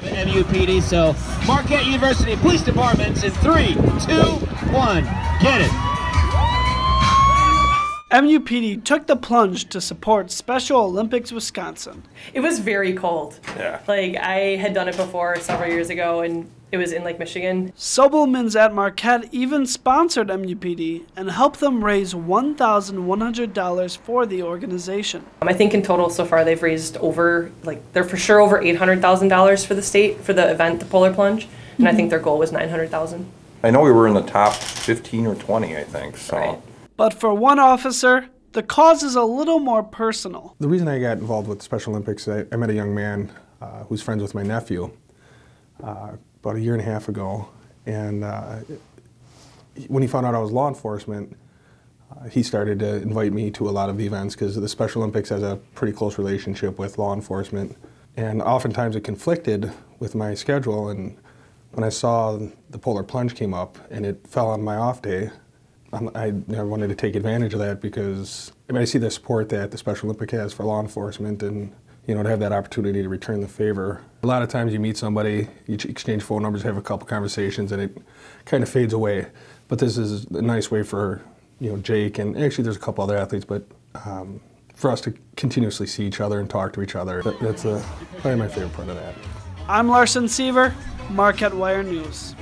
MUPD, so Marquette University Police Departments in three, two, one, get it. MUPD took the plunge to support Special Olympics Wisconsin. It was very cold. Yeah. Like I had done it before several years ago and it was in Lake Michigan. Sobelman's at Marquette even sponsored MUPD and helped them raise $1,100 for the organization. Um, I think in total so far they've raised over like they're for sure over $800,000 for the state for the event the Polar Plunge and I think their goal was 900,000. I know we were in the top 15 or 20, I think, so. Right. But for one officer, the cause is a little more personal. The reason I got involved with the Special Olympics, I, I met a young man uh, who's friends with my nephew uh, about a year and a half ago. And uh, when he found out I was law enforcement, uh, he started to invite me to a lot of the events because the Special Olympics has a pretty close relationship with law enforcement. And oftentimes it conflicted with my schedule. And when I saw the Polar Plunge came up and it fell on my off day, I, I wanted to take advantage of that because I mean I see the support that the Special Olympic has for law enforcement and you know to have that opportunity to return the favor. A lot of times you meet somebody, you exchange phone numbers, have a couple conversations, and it kind of fades away. But this is a nice way for you know Jake and actually there's a couple other athletes, but um, for us to continuously see each other and talk to each other. That, that's uh, probably my favorite part of that. I'm Larson Seaver, Marquette Wire News.